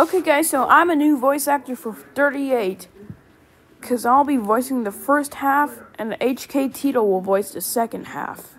Okay, guys, so I'm a new voice actor for 38. Because I'll be voicing the first half, and HK Tito will voice the second half.